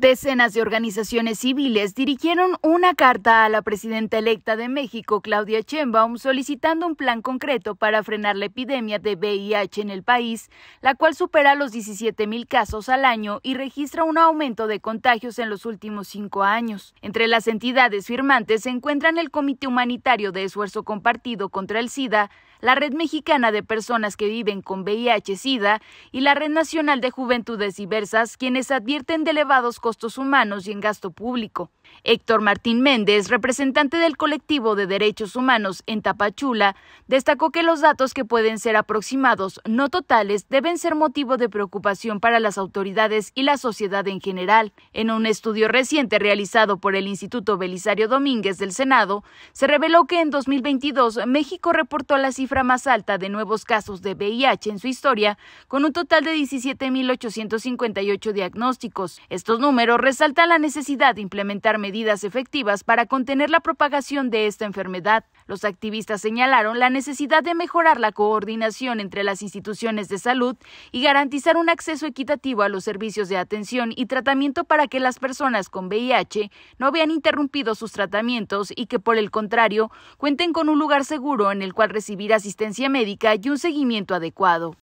Decenas de organizaciones civiles dirigieron una carta a la presidenta electa de México, Claudia Sheinbaum, solicitando un plan concreto para frenar la epidemia de VIH en el país, la cual supera los 17 mil casos al año y registra un aumento de contagios en los últimos cinco años. Entre las entidades firmantes se encuentran el Comité Humanitario de Esfuerzo Compartido contra el SIDA, la Red Mexicana de Personas que Viven con VIH-Sida y la Red Nacional de Juventudes Diversas, quienes advierten de elevados costos humanos y en gasto público. Héctor Martín Méndez, representante del colectivo de derechos humanos en Tapachula, destacó que los datos que pueden ser aproximados, no totales, deben ser motivo de preocupación para las autoridades y la sociedad en general. En un estudio reciente realizado por el Instituto Belisario Domínguez del Senado, se reveló que en 2022 México reportó la cifra más alta de nuevos casos de VIH en su historia, con un total de 17.858 diagnósticos. Estos números resaltan la necesidad de implementar medidas efectivas para contener la propagación de esta enfermedad. Los activistas señalaron la necesidad de mejorar la coordinación entre las instituciones de salud y garantizar un acceso equitativo a los servicios de atención y tratamiento para que las personas con VIH no vean interrumpidos sus tratamientos y que por el contrario cuenten con un lugar seguro en el cual recibir asistencia médica y un seguimiento adecuado.